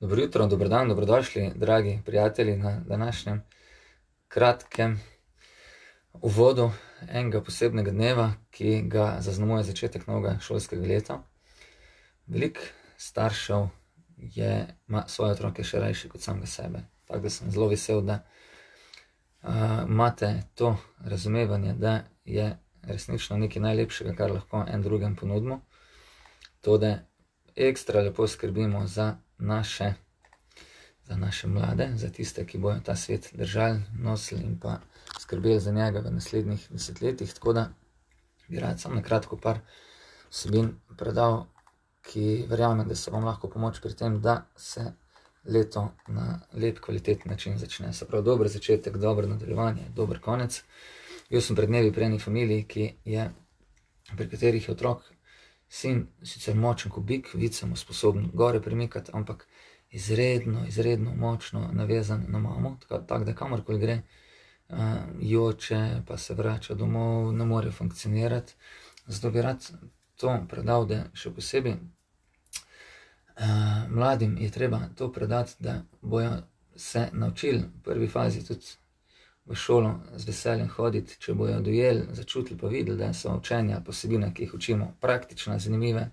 Dobro jutro, dober dan, dobrodošli, dragi prijatelji, na današnjem kratkem uvodu enega posebnega dneva, ki ga zaznamuje začetek novega šolskega leta. Veliko staršev je, ima svoje otroke še rajši kot samega sebe. Tako da sem zelo vesel, da imate to razumevanje, da je resnično nekaj najlepšega, kar lahko en drugemu ponudimo. To, da ekstra lepo skrbimo za naše, za naše mlade, za tiste, ki bojo ta svet držali, nosili in pa skrbeli za njega v naslednjih desetletjih. Tako da bi rad samo na kratko par vsebin predal, ki verjamem, da so vam lahko pomoč pri tem, da se leto na lep, kvaliteten način začne. Se pravi, dober začetek, dobro nadaljevanje, dober konec. Bil sem pred dnevi pri eni familiji, ki je, pri katerih je otrok, sin sicer močen ko bik, vidi se mu sposoben gore premikati, ampak izredno, izredno močno navezan na mamo, tako da kamorkoli gre, joče pa se vrača domov, ne more funkcionirati. Zato bi rad to predal, da še posebej, mladim je treba to predati, da bojo se naučili v prvi fazi tudi v šolo z veseljem hoditi, če bojo dojeli, začutili pa videli, da so učenja po vsebinah, ki jih učimo, praktične, zanimive,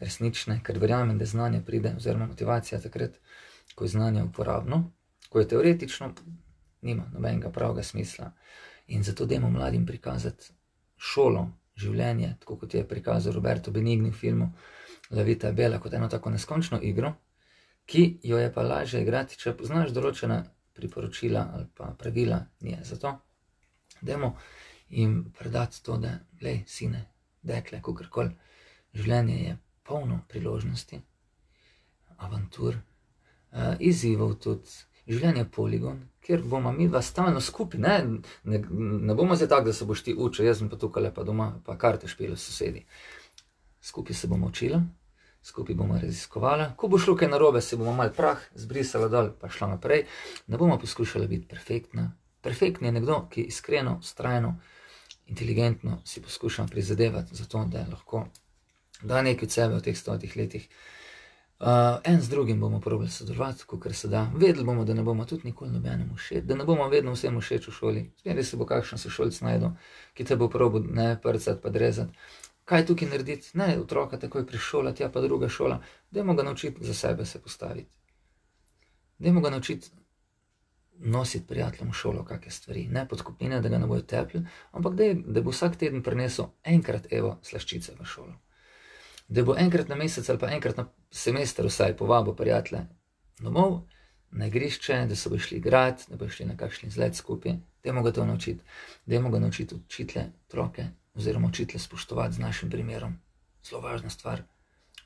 resnične, ker verjamem, da znanje pride oziroma motivacija takrat, ko je znanje uporabno. Ko je teoretično, nima nobenega pravega smisla. In zato dajmo mladim prikazati šolo, življenje, tako kot je prikazal Roberto Benigni v filmu La vita è bella, kot eno tako neskončno igro, ki jo je pa lažje igrati, če poznaš določena priporočila ali pa pravila nje. Zato dajmo jim predati to, da glej, sine, dekle, kakorkoli, življenje je polno priložnosti, avantur, izzivov tudi. Življenje je poligon, kjer bova midva stalno skupaj, ne, ne, ne bomo zdaj tako, da se boš ti učil, jaz pa tukajle pa doma pa karte špilal s sosedi. Skupaj se bomo učila, skupaj bomo raziskovala, ko bo šlo kaj narobe, si bomo malo prah zbrisala dol pa šla naprej. Ne bomo poskušala biti perfektna. Perfekten je nekdo, ki iskreno, vztrajno, inteligentno si poskuša prizadevati za to, da lahko da nekaj od sebe v teh stotih letih. en z drugim bomo probali sodelovati, kakor se da, vedeli bomo, da ne bomo tudi nikoli nobenemu všeč, da ne bomo vedno vsem všeč v šoli. Zmeraj se bo kakšen sošolec našel, ki te bo probal, ne, prcati pa drezati. Kaj tukaj narediti? Ne otroka takoj prešolati, ja, pa druga šola. Dajmo ga naučiti za sebe se postaviti. Dajmo ga naučiti nositi prijateljem v šolo kake stvari, ne podkupnine, da ga ne bojo tepli, ampak daj, da bo vsak teden prinesel enkrat, evo, slaščice v šolo. Da bo enkrat na mesec ali pa enkrat na semester vsaj povabil prijatelje domov na igrišče, da se bojo šli igrat, da bojo šli na kakšen izlet skupaj. Dajmo ga to naučiti. Dajmo ga naučiti učitelje, otroke oziroma učitelje spoštovati z našim primerom. Zelo važna stvar.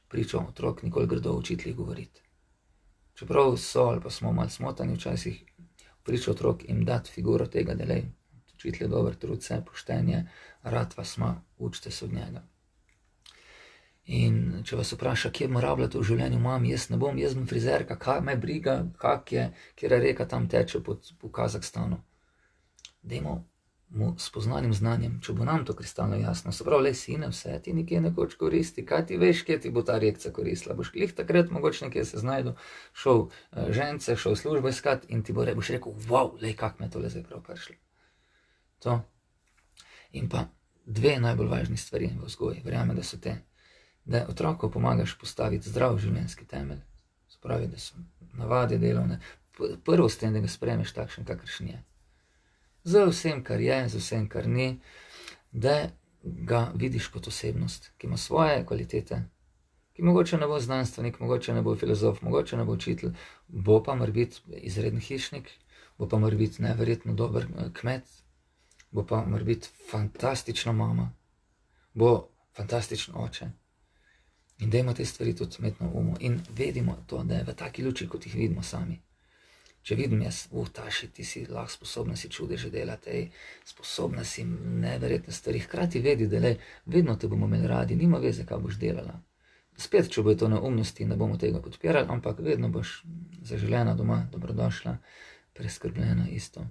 Pričo otrok nikoli grdo o učiteljih govoriti. Čeprav so ali pa smo malo zmotani včasih, vpričo otrok jim dati figuro tega, da, glej, učitelj je dober, trudi se, pošten je, rad vas ima, učite se od njega. In če vas vpraša, kje bom rabila to v življenju, imam, jaz ne bom, jaz bom frizerka, kaj me briga, kako je, katera reka tam teče pod, po Kazahstanu. Dajmo mu s poznanim znanjem, če bo nam to kristalno jasno, se pravi, glej, sine, vse ti nekje nekoč koristi, kaj ti veš, kje ti bo ta rekca koristila, boš glih takrat mogoče nekje se znašel, šel, žence, šel službo iskat in ti bo boš rekel: glej, kako me je tole zdaj prav prišlo." To. In pa dve najbolj važni stvari v vzgoji, verjamem, da so te. Da otroku pomagaš postaviti zdrav življenjski temelj, se pravi, da so navade delovne, prvo s tem, da ga sprejmeš takšen, kakršen je. Z vsem, kar je, z vsem, kar ni, da ga vidiš kot osebnost, ki ima svoje kvalitete, ki mogoče ne bo znanstvenik, mogoče ne bo filozof, mogoče ne bo učitelj, bo pa morebiti izreden hišnik, bo pa morebiti neverjetno dober kmet, bo pa morebiti fantastična mama, bo fantastičen oče. In dajmo te stvari tudi imeti na umu in vedimo to, da je v taki luči, kot jih vidimo sami. Če vidim jaz, Taši, ti si lahko sposobna si čudeže delati, ej, sposobna si neverjetne stvari, hkrati vedi, da, glej, vedno te bomo imeli radi, nima veze, kaj boš delala. Spet, če bojo to neumnosti, ne bomo tega podpirali, ampak vedno boš zaželena doma, dobrodošla, preskrbljena isto.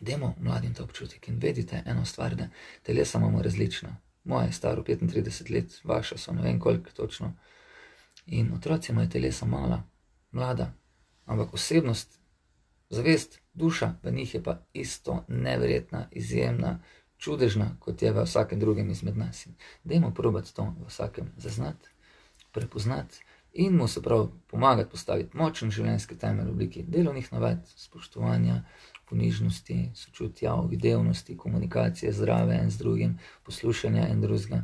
Dajmo mladim ta občutek in vedite eno stvar, da telesa imamo različna. Moje je staro petintrideset let, vaša so ne vem koliko točno. In otroci imajo telesa mala, mlada, ampak osebnost, zavest, duša v njih je pa isto neverjetna, izjemna, čudežna, kot je v vsakem drugem izmed nas. Dajmo probati to v vsakem zaznati, prepoznati in mu se prav pomagati postaviti močen življenjski temelj v obliki delovnih navad, spoštovanja, ponižnosti, sočutja, videvnosti, komunikacije, zdrave en z drugim, poslušanja en drugega.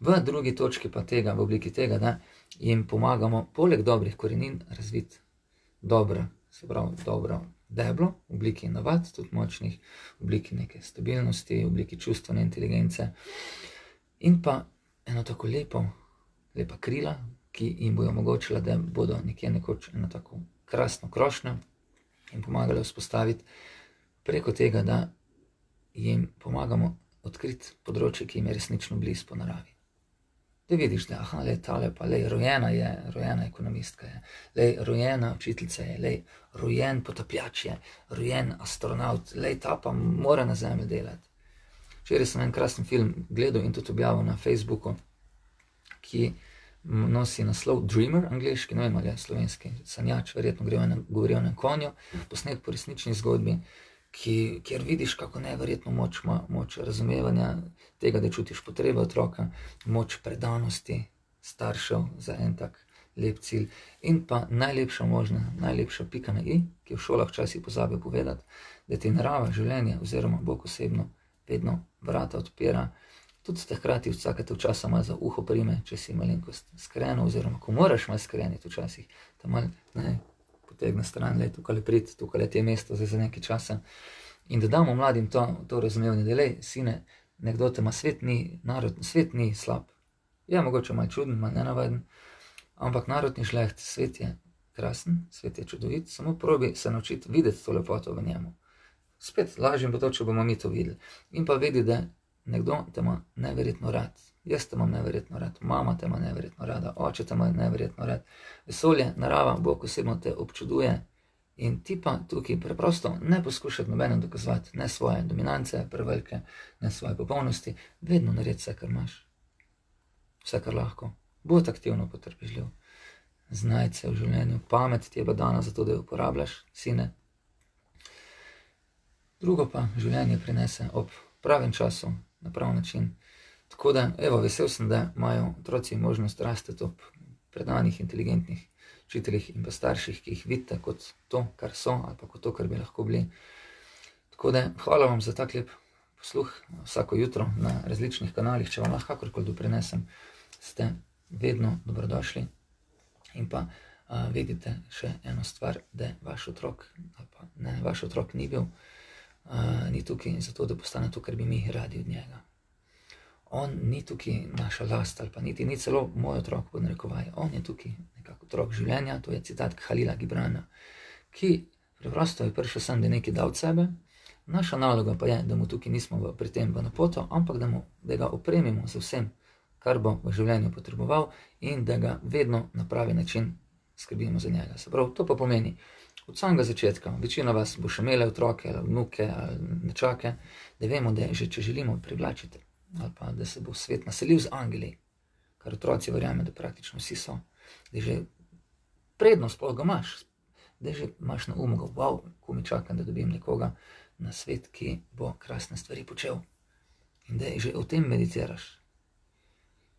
V drugi točki pa tega, v obliki tega, da jim pomagamo, poleg dobrih korenin, razviti dobro, se pravi, dobro deblo, v obliki navad, tudi močnih, v obliki neke stabilnosti, v obliki čustvene inteligence. In pa eno tako lepo, lepa krila, ki jim bojo omogočila, da bodo nekje nekoč eno tako krasno krošnjo in pomagali vzpostaviti preko tega, da jim pomagamo odkriti področje, ki jim je resnično blizu po naravi. Da vidiš, da aha, le tale pa le rojena je, rojena ekonomistka je, le rojena učiteljica je, le rojen potapljač je, rojen astronaut, le ta pa mora na zemlji delati. Včeraj sem en krasen film gledal in tudi objavil na Facebooku, ki nosi naslov Dreamer, angliški, ne vem ali je slovenski, sanjač, verjetno gre o enem konju, posnet po resnični zgodbi ki, kjer vidiš, kako nevrjetno moč ima moč razumevanja tega, da čutiš potrebe otroka, moč predanosti staršev za en tak lep cilj. In pa najlepša možna, najlepša pika na i, ki v šolah včasih pozabijo povedati, da ti narava življenja, oziroma Bog osebno, vedno vrata odpira. Tudi ste hkrati vsakate včasih malo za uho prime, če si malenkost skreno, oziroma ko moraš malo skreniti včasih, da malo ne potegne stran, da je tukaj prid, tukaj je mesto za nekaj časa. In da damo mladim to, to razumevanje, da je, sine, nekdo te ima svet, ni narod, svet ni slab. Je mogoče malo čuden, malo nenavaden, ampak narod ni šleht, svet je krasen, svet je čudovit, samo probi se naučiti videti to lepoto v njemu. Spet lažje bo to, če bomo mi to videli. In pa vidi, da nekdo te ima neverjetno rad, Jaz te imam neverjetno rad, mama te ima neverjetno rada, oče te ima neverjetno rad, vesolje, narava, Bog osebno te občuduje. In ti pa tukaj preprosto ne poskušaj nobenem dokazovati ne svoje dominance, prevelike, ne svoje popolnosti, vedno naredi vse, kar imaš, vse, kar lahko. Bodi aktivno potrpežljiv, znaj se v življenju, pamet ti je dana za to, da jo uporabljaš, sine. Drugo pa življenje prinese ob pravem času, na prav način. Tako da, evo, vesel sem, da imajo otroci možnost rasti ob predanih, inteligentnih učiteljih in pa starših, ki jih vidite kot to, kar so, ali pa kot to, kar bi lahko bili. Tako da, hvala vam za tak lep posluh vsako jutro na različnih kanalih, če vam lahko kakorkoli doprinesem, ste vedno dobrodošli. In pa a, vidite še eno stvar, da vaš otrok, ali pa ne, vaš otrok ni bil, a, ni tukaj zato, da postane to, kar bi mi radi od njega on ni tukaj naša last ali pa niti ni celo moj otrok, pod narekovaj. On je tukaj nekako otrok življenja, to je citat Khalila Gibrana, ki preprosto je prišel sem, da je nekaj dal od sebe. Naša naloga pa je, da mu tukaj nismo v, pri tem v napoto, ampak da, mu, da ga opremimo z vsem, kar bo v življenju potreboval in da ga vedno na pravi način skrbimo za njega. Se pravi, to pa pomeni, od samega začetka, večina vas bo še imela otroke ali vnuke ali nečake, da vemo, da je že, če želimo privlačiti ali pa da se bo svet naselil z angeli, kar otroci verjamejo, da praktično vsi so. Da že prednost, pa ga imaš, da že imaš na umu, wow, ko mi čakam, da dobim nekoga na svet, ki bo krasne stvari počel. In da že o tem meditiraš.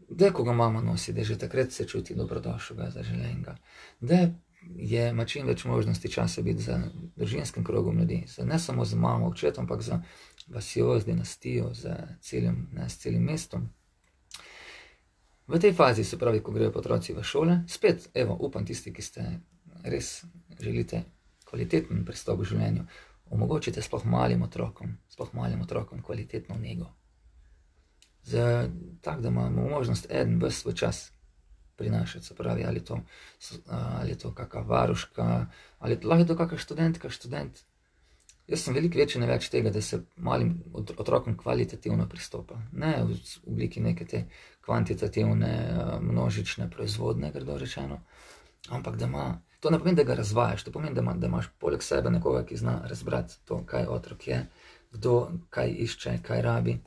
Da, ko ga mama nosi, da že takrat se čuti dobrodošlega, zaželenega. Da je ima čim več možnosti časa biti za družinskim krogom ljudi, za, ne samo za mamo, očetom, ampak za vasjo, z dinastijo, z celim, ne, s celim mestom. V tej fazi, se pravi, ko grejo otroci v šole, spet, evo, upam, tisti, ki ste res želite kvaliteten pristop v življenju, omogočite sploh malim otrokom, sploh malim otrokom kvalitetno nego. Tako da imamo možnost en ves svoj čas prinašati, se pravi, ali to, ali to kakšna varuška, ali lahko je to kakšna študentka, študent. Jaz sem veliko večji na več tega, da se malim otrokom kvalitativno pristopa. Ne v obliki neke te kvantitativne, množične proizvodne, grdo rečeno, ampak da ima. To ne pomeni, da ga razvajaš, to pomeni, da, ima, da imaš poleg sebe nekoga, ki zna razbrati to, kaj otrok je, kdo kaj išče, kaj rabi.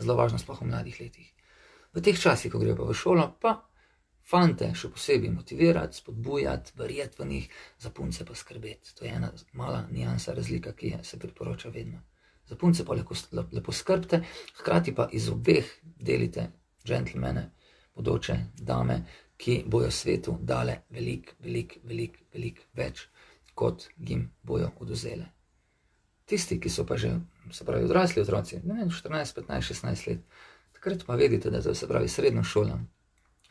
Zelo važno, sploh v mladih letih. V teh časih, ko grejo pa v šolo, pa fante še posebej motivirati, spodbujati, verjeti v njih, za punce pa skrbeti. To je ena mala nijansa razlika, ki je, se priporoča vedno. Za punce pa lepo, lepo skrbite, hkrati pa iz obeh delite džentlmene, bodoče dame, ki bojo svetu dale veliko, veliko, veliko velik več, kot jim bojo oduzele. Tisti, ki so pa že, se pravi, odrasli otroci, ne vem, 14, 15, 16 let, takrat pa vedite, da se pravi srednjo šolo,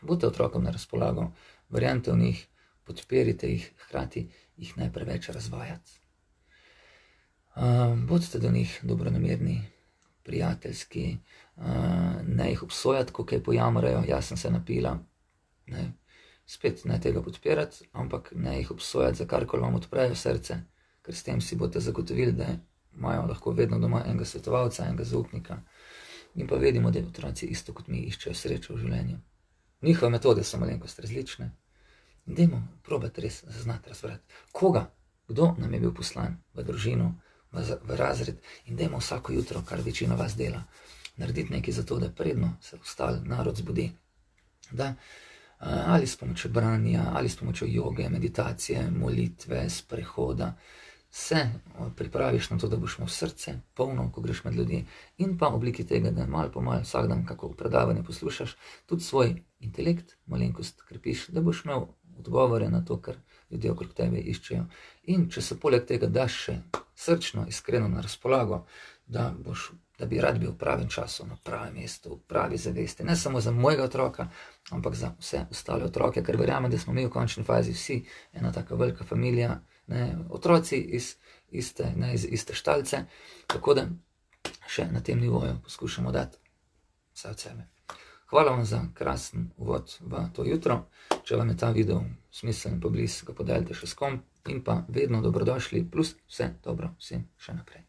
Budite otrokom na razpolago, verjamete v njih, podpirite jih, hkrati jih ne preveč razvajati. Uh, bodite do njih dobronamerni, prijateljski, uh, ne jih obsojati, ko kaj pojamrajo, jaz sem se napila. Ne. Spet ne tega podpirati, ampak ne jih obsojati za kar koli vam odprejo srce, ker s tem si boste zagotovili, da imajo lahko vedno doma enega svetovalca, enega zaupnika. In pa vedimo, da otroci isto kot mi iščejo srečo v življenju. Njihove metode so malenkost različne. Dajmo probati res zaznati, razbrati, koga, kdo nam je bil poslan v družino, v, v razred in dajmo vsako jutro, kar večina vas dela, narediti nekaj za to, da predno se ostali narod zbudi. Da, ali s pomočjo branja, ali s pomočjo joge, meditacije, molitve, sprehoda se pripraviš na to, da boš imel srce polno, ko greš med ljudi, in pa v obliki tega, da malo po malo vsak dan, kako predavanje poslušaš, tudi svoj intelekt, malenkost krepiš, da boš imel odgovore na to, kar ljudje okrog tebe iščejo. In če se poleg tega daš še srčno, iskreno na razpolago, da, boš, da bi rad bil v pravem času, na pravem mestu, v pravi zavesti, ne samo za mojega otroka, ampak za vse ostale otroke, ker verjamem, da smo mi v končni fazi vsi ena taka velika družina ne, otroci iz iste, ne, iz iste štalce. Tako da še na tem nivoju poskušamo dati vse od sebe. Hvala vam za krasen uvod v to jutro. Če vam je ta video smiseln, pa blizu ga podelite še s kom in pa vedno dobrodošli, plus vse dobro vsem še naprej.